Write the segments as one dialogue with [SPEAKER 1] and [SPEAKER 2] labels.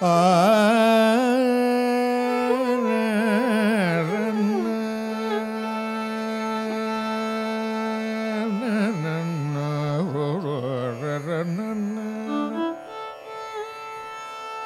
[SPEAKER 1] Ah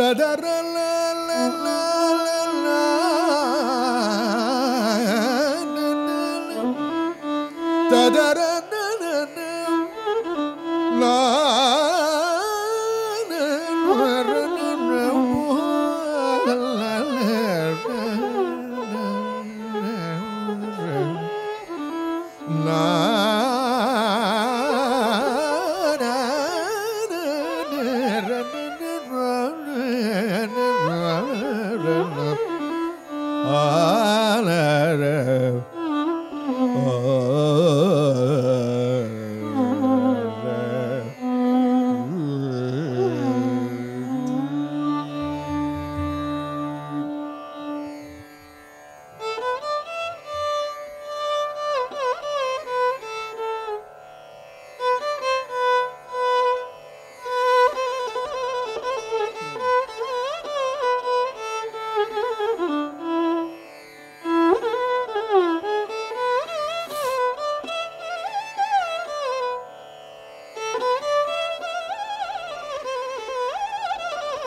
[SPEAKER 1] da da da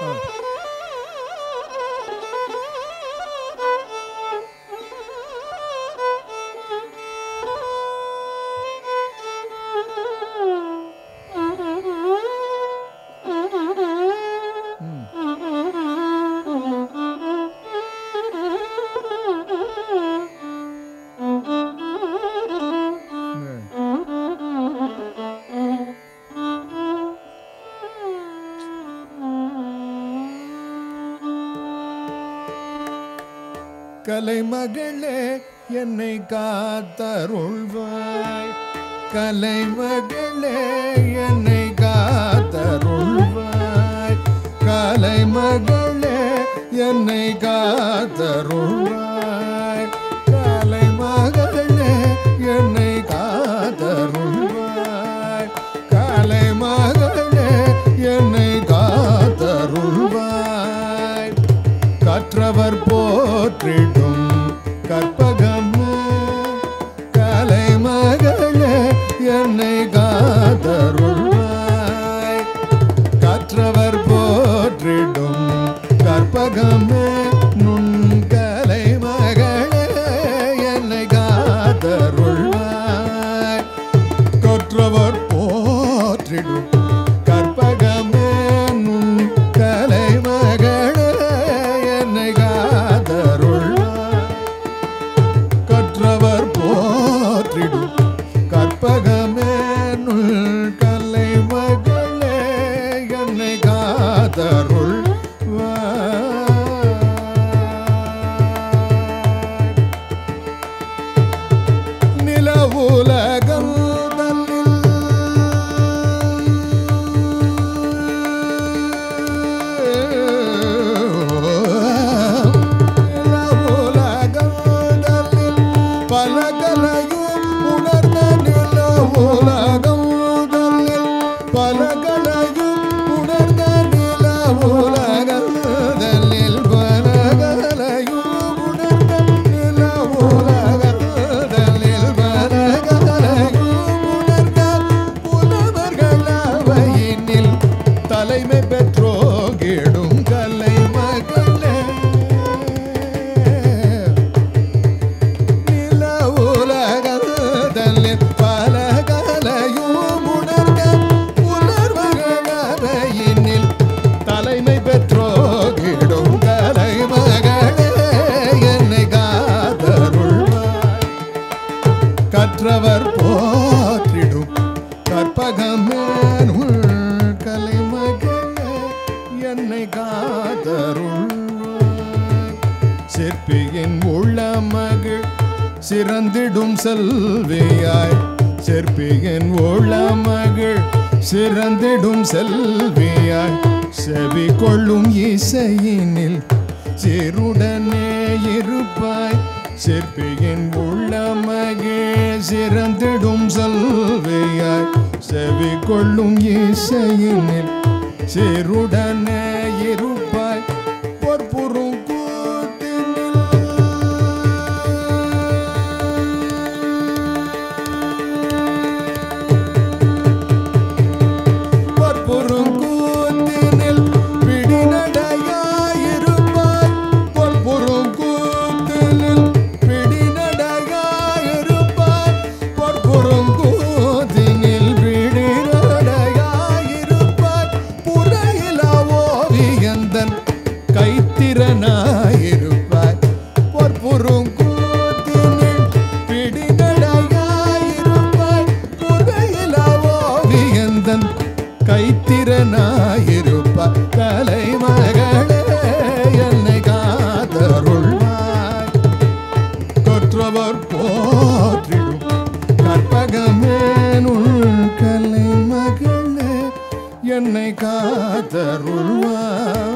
[SPEAKER 1] Mm. கலைமகளே என்னை காத்தருள்வாய். கலைமகளே என்னை காத்தருள் kadar தலைமை பெற்ற சிறந்திடும் செல்வியாய். செற்பியன் உள்ள மகிழ் சிறந்திடும் செல்வியாய். செவி கொள்ளும் இசையினில் சிறுடனே இருப்பாய். சிற்பியின் உள்ள மகிழ் சிறந்திடும் செல்வியாய். செவி கொள்ளும் இசையினில் சிறுடனே இருப்பாய். கைத்திறனாயிருப்ப தலைமகளே என்னை காத்தருள்வாய். கொற்றவர் போற்றிடும் கற்பகமேனுள் கலைமகளே என்னை காத்தருள்வாய்.